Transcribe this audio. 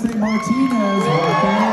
Jesse Martinez.